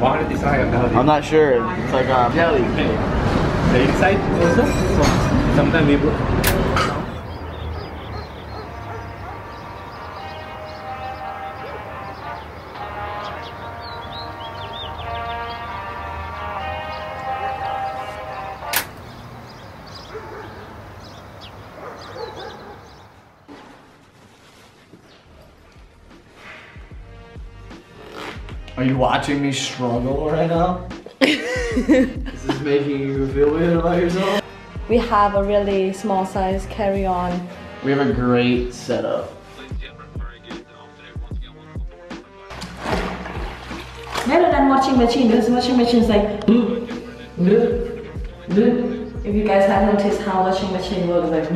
What is inside of the hoodie? I'm not sure. It's like a jelly. The inside also. So sometimes we Are you watching me struggle right now? this is making you feel weird about yourself? We have a really small size carry-on. We have a great setup. Better than washing machine because washing machine is like if you guys have noticed how washing machine works like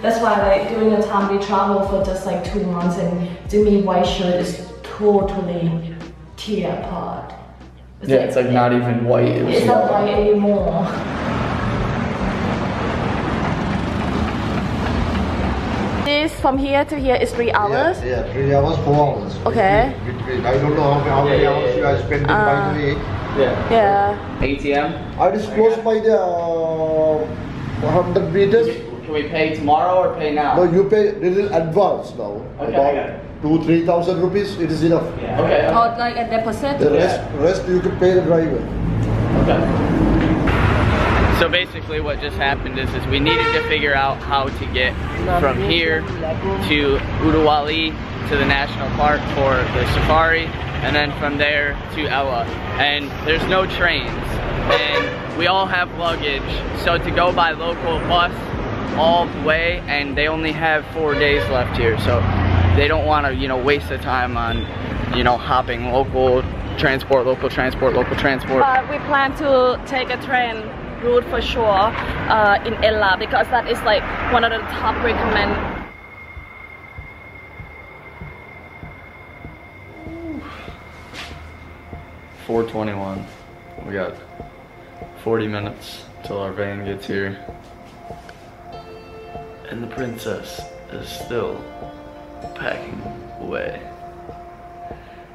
that's why like during the time we travel for just like two months and Jimmy white shirt is totally tear apart. Yeah, it's like not even white. It was It's not white anymore. This from here to here is three hours. Yeah, yeah, three hours, four hours. Okay. Between, between. I don't know how, how many Yeah, yeah, hours you yeah. are spending Uh, by the way. Yeah. Yeah. ATM? I just close by the uh, 100 meters. Can we pay tomorrow or pay now? No, you pay little advance now. Okay, I About got it. two, three thousand rupees. It is enough. Okay. Or like a deposit. The rest, rest you can pay the driver. Okay. So basically what just happened is, is we needed to figure out how to get from here to Udawalawe to the national park for the safari and then from there to Ella. And there's no trains and we all have luggage. So to go by local bus all the way and they only have four days left here. So they don't want to, you know, waste the time on, you know, hopping local transport, local transport, local transport. But we plan to take a train route for sure uh, in Ella because that is like one of the top recommend. 421. We got 40 minutes till our van gets here. And the princess is still packing away.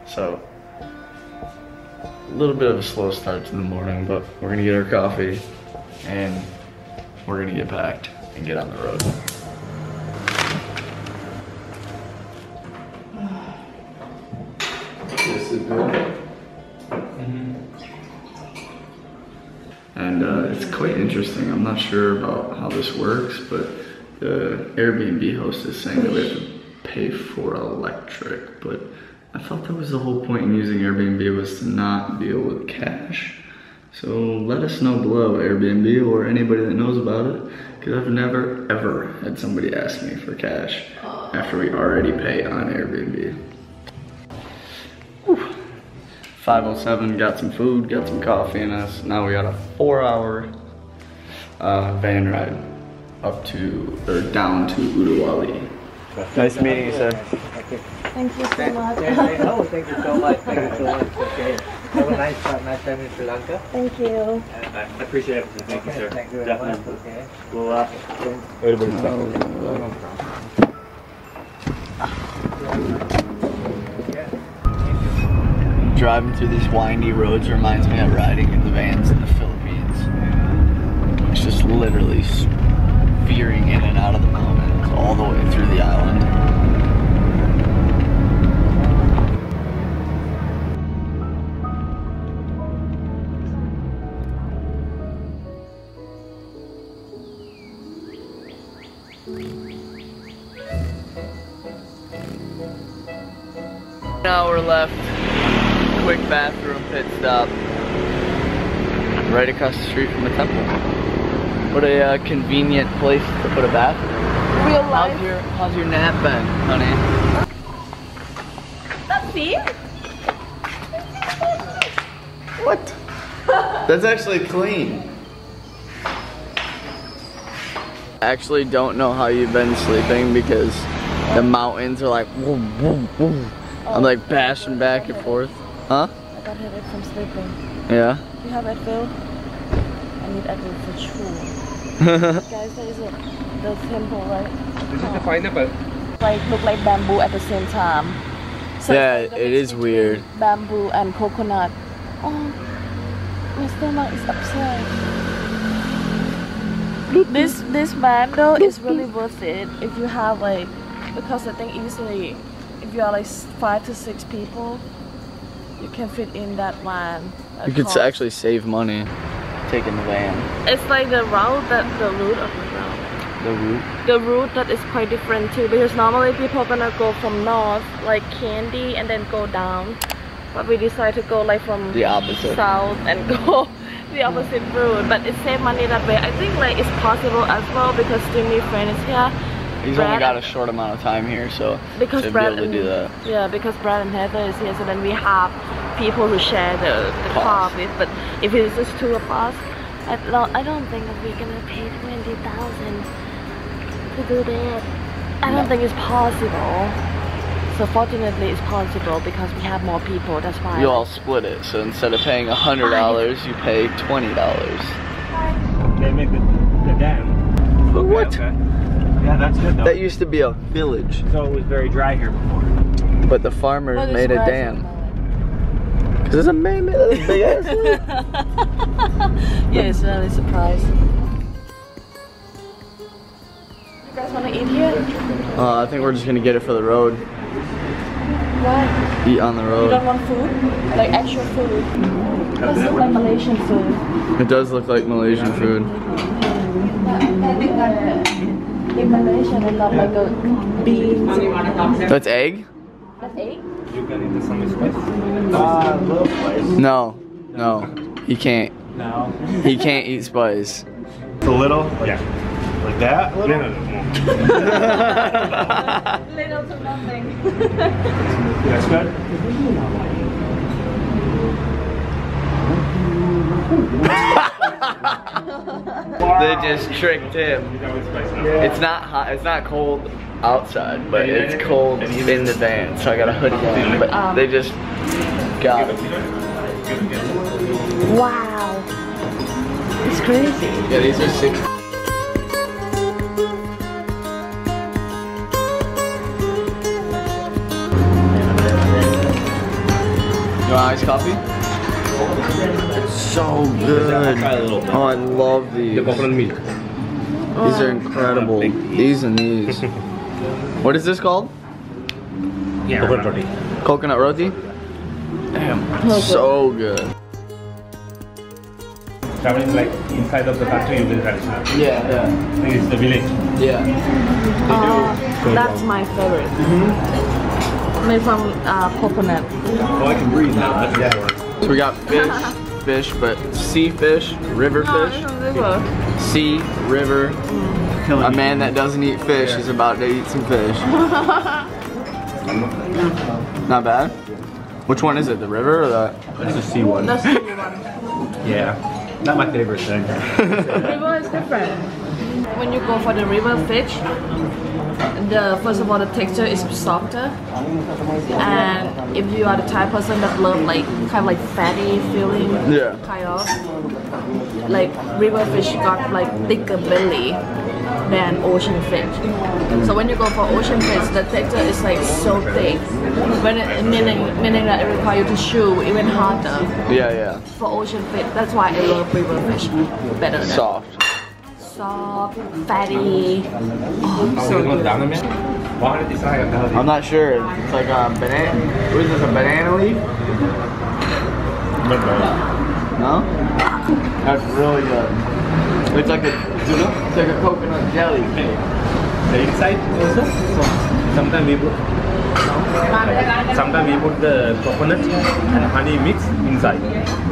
So, a little bit of a slow start to the morning, but we're gonna get our coffee and we're gonna get packed and get on the road. This is good. And uh, it's quite interesting. I'm not sure about how this works, but the Airbnb host is saying that we have to pay for electric. But I thought that was the whole point in using Airbnb was to not deal with cash. So let us know below, Airbnb or anybody that knows about it, because I've never ever had somebody ask me for cash after we already pay on Airbnb. 507 got some food, got some coffee in us. Now we got a four hour uh, van ride up to, or down to Udawalawe. Nice meeting you, sir. Thank you so much. Oh, thank you so much. Thank you so much. Okay. Have a nice, uh, nice time in Sri Lanka. Thank you. And I appreciate everything. Thank you, sir. Thank you very much. Okay. We'll, uh, Driving through these windy roads reminds me of riding in the vans in the Philippines. It's just literally veering in and out of the mountains all the way through the island. An hour left. Quick bathroom pit stop. Right across the street from the temple. What a uh, convenient place to put a bathroom. Real How's your How's your nap been, honey? That's it. What? That's actually clean. I actually don't know how you've been sleeping because the mountains are like boom, boom, boom. I'm like bashing back and forth. Huh? I got headache from sleeping. Yeah. You have Advil? I need Advil for sure. Guys, that is a the temple, right? this is the pineapple. Like look like bamboo at the same time. So Yeah, it's like the it mix is between weird. Bamboo and coconut. Oh, my stomach is upset. This this van though is really worth it if you have like because I think easily if you are like five to six people, you can fit in that van. at You could actually save money taking the van. It's like the route that the route of the route. The route. The route that is quite different too because normally people gonna go from north like Kandy and then go down, but we decided to go like from The opposite. south and go the opposite route. But it save money that way. I think like it's possible as well because Jimmy friend is here. He's Brad only got a short amount of time here, so because to be able to and, do that. Yeah, because Brad and Heather is here, so then we have people who share the, the car Cost. with. But if it's just two of us, I don't, I don't think that we're gonna pay twenty thousand to do that. I don't think it's possible. So fortunately, it's possible because we have more people. That's why. You all split it, so instead of paying a hundred dollars, you pay twenty dollars. They make the, the dam. Look What? Okay. Yeah, that's good though. That used to be a village, so it was very dry here before. but the farmers But made a grass dam. Cause it's a man made a big ass. yeah, it's really surprising. You guys wanna eat here? Uh, I think we're just gonna get it for the road. Why? Eat on the road. You don't want food? Like actual food? It Does look like Malaysian food. It does look like Malaysian food. In Malaysia, they got like a beans. That's egg? That's egg? You can eat some spice. Love spice. No, no. He can't. No. He can't eat spice. It's a little, Yeah. like that. No, Little. no, no. more. Little to nothing. That's good. They just tricked him. It's not hot. It's not cold outside, but it's cold in the van. So I got a hoodie on. But Um. they just got it. Wow. It's crazy. Yeah, these are six. You want iced coffee? It's so good. Oh, I love these. The coconut milk. These are incredible. These and these. What is this called? Yeah. Coconut roti. Coconut roti? Damn, so good. Traveling like inside of the country, you will traditional. Yeah, yeah, I think it's the village. yeah. Uh, that's my favorite. Made from uh, coconut. Oh, I can breathe now. That's yeah. So we got fish, fish, but sea fish, river No, fish, it's a river. sea, river. A man that doesn't eat fish is about to eat some fish. Not bad. Which one is it? The river or the? It's the sea one. That's the one. Yeah. Not my favorite thing. river is different. When you go for the river fish, the first of all the texture is softer, and if you are the type of person that love like kind of like fatty feeling, Yeah. kind of like river fish got like thicker belly than ocean fish. So when you go for ocean fish, the texture is like so thick, when it, meaning meaning that it requires you to chew even harder Yeah, yeah. for ocean fish. That's why I love river fish better than Soft. soft, fatty. Oh, so good. I'm not sure. It's like um, a banana. What is this? A banana leaf? No. That's really good. It's like a you it's like a coconut jelly. The inside also. So sometimes we put. Sometimes we put the coconut and honey mix inside.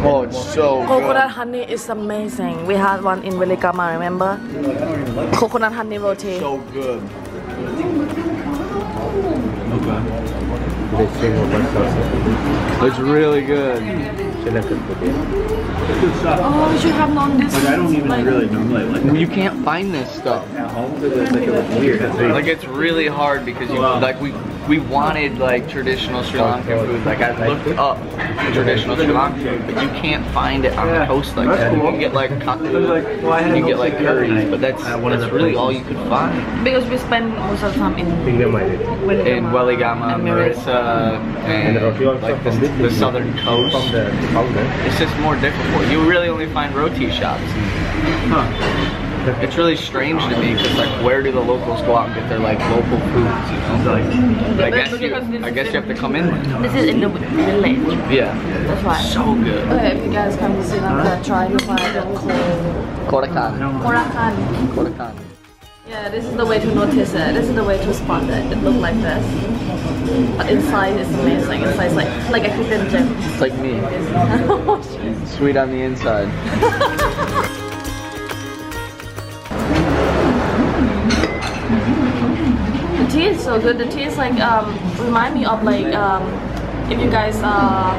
Oh, it's so Coconut honey is amazing. We had one in Weligama, remember? Coconut honey roti. So good. So good. It's really good. Oh, you should have known this. I don't even like, really know. Like, like You can't find this stuff. at home, so it's like, weird. Like it's really hard because you like we we wanted like traditional Sri Lankan food. Like I looked up traditional Sri Lankan food, but you can't find it on the coast like that. You can get like kottu, you get like curries, but that's that's really all you could find. Because we spend most of the time in In Weligama, Mirissa, And the roti and like the, from this the southern coast. From the founder. It's just more difficult. You really only find roti shops. It's really strange to me because like where do the locals go out and get their like local foods, you know? I guess you, I guess you have to come in. This is in the village. Yeah. That's why. So good. Okay, if you guys come to Sri Lanka, try to find the cold Korakan. Korakan. Korakan. Yeah, this is the way to notice it. This is the way to spot it. It looks like this. But inside it's amazing. Inside it's like like a hidden gem. It's like me. Oh, Sweet on the inside. The tea is so good. The tea is like um remind me of like um if you guys uh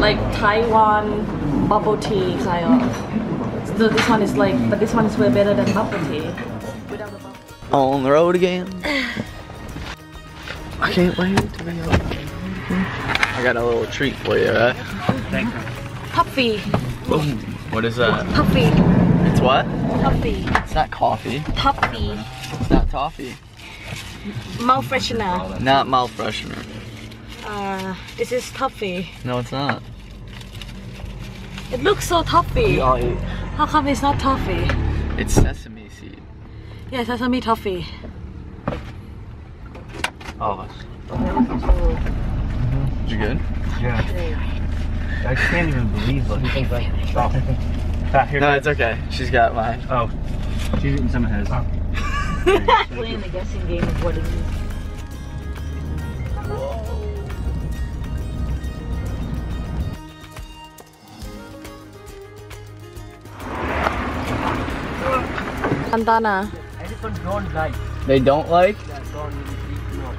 like Taiwan bubble tea kind of. So this one is like but this one is way better than bubble tea. Without the bubble. On the road again. I can't wait to be on. I got a little treat for you, right? Puffy, Boom. What is that? puffy, It's what? puffy, It's not coffee. puffy. It's not toffee. Mouth freshener. Not mouth freshener. Uh, this is toffee. No, it's not. It looks so toffee. all eat. How come it's not toffee? It's sesame seed. Yeah, sesame toffee. Oh. You good? Yeah. I can't even believe what he's like. Stop. Ah, here. No, it's okay. She's got mine. Oh. She's eating some of his. Playing the guessing game of what it is. Santana. Elephants don't like. They don't like? Yeah, don't eat not.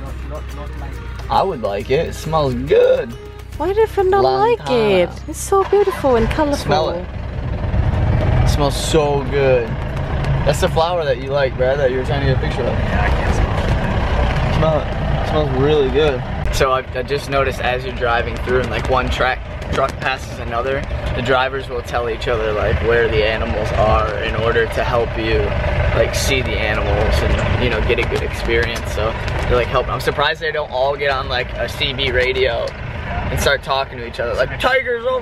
Not, not, not like. I would like it. It smells good. Why do you not like it? It's so beautiful and colorful. Smell it. It smells so good. That's the flower that you like, Brad, that you were trying to get a picture of. Yeah, I can't smell Smell it. It smells really good. So I, I just noticed as you're driving through and like one track truck passes another, the drivers will tell each other like where the animals are in order to help you like see the animals and you know get a good experience. So they're like helping. I'm surprised they don't all get on like a CB radio and start talking to each other like tigers over